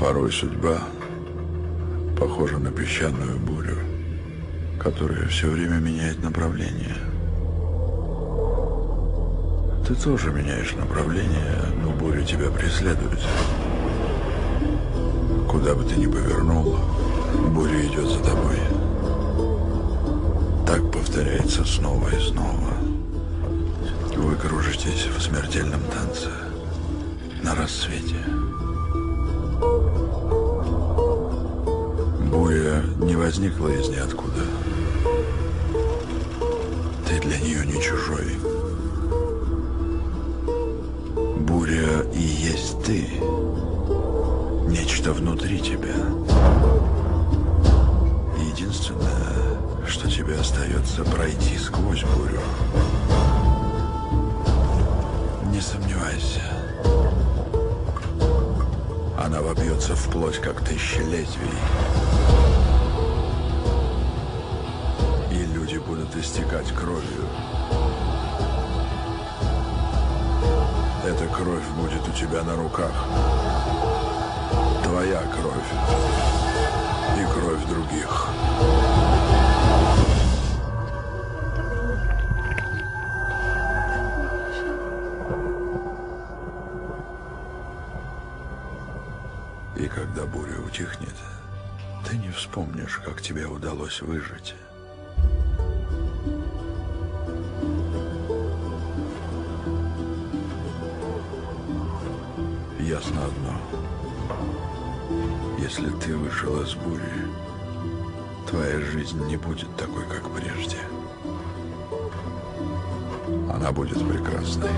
Порой судьба похожа на песчаную бурю, которая все время меняет направление. Ты тоже меняешь направление, но буря тебя преследует. Куда бы ты ни повернул, буря идет за тобой. Так повторяется снова и снова. Вы кружитесь в смертельном танце на рассвете. Возникла из ниоткуда. Ты для нее не чужой. Буря и есть ты. Нечто внутри тебя. Единственное, что тебе остается пройти сквозь бурю. Не сомневайся. Она вобьется в плоть, как тысяча будут истекать кровью. Эта кровь будет у тебя на руках. Твоя кровь. И кровь других. И когда буря утихнет, ты не вспомнишь, как тебе удалось выжить. Ясно одно. Если ты вышел из бури, твоя жизнь не будет такой, как прежде. Она будет прекрасной.